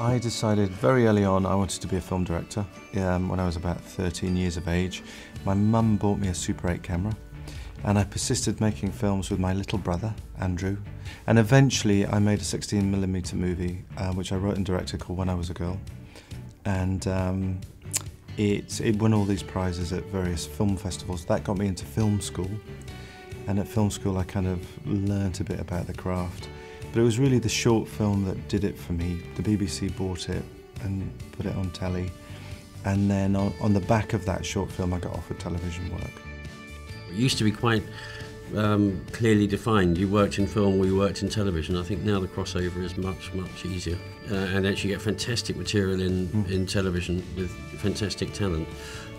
I decided very early on I wanted to be a film director um, when I was about 13 years of age. My mum bought me a Super 8 camera and I persisted making films with my little brother, Andrew. And eventually I made a 16mm movie uh, which I wrote and directed called When I Was a Girl. And um, it, it won all these prizes at various film festivals. That got me into film school. And at film school I kind of learnt a bit about the craft. But it was really the short film that did it for me. The BBC bought it and put it on telly. And then on, on the back of that short film, I got offered television work. It used to be quite um, clearly defined. You worked in film or you worked in television. I think now the crossover is much, much easier. Uh, and actually get fantastic material in, mm. in television with fantastic talent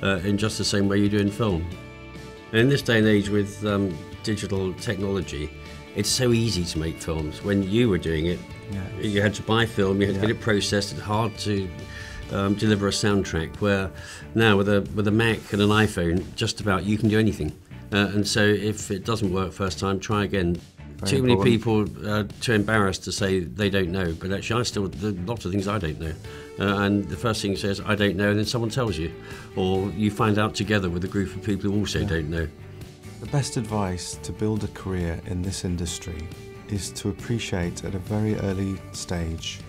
uh, in just the same way you do in film. And in this day and age with um, digital technology, it's so easy to make films. When you were doing it, yeah. you had to buy film, you had to get it processed. It's hard to um, deliver a soundtrack. Where now with a with a Mac and an iPhone, just about you can do anything. Uh, and so if it doesn't work first time, try again. Very too many people are too embarrassed to say they don't know, but actually I still a lot of things I don't know. Uh, and the first thing says I don't know, and then someone tells you, or you find out together with a group of people who also yeah. don't know. The best advice to build a career in this industry is to appreciate at a very early stage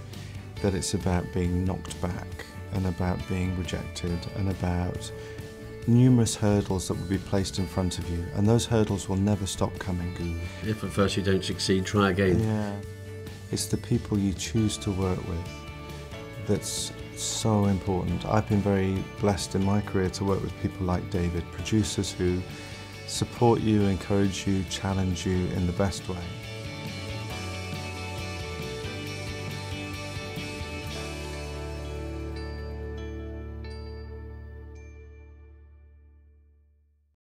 that it's about being knocked back and about being rejected and about numerous hurdles that will be placed in front of you and those hurdles will never stop coming. If at first you don't succeed, try again. Yeah. It's the people you choose to work with that's so important. I've been very blessed in my career to work with people like David, producers who support you, encourage you, challenge you in the best way.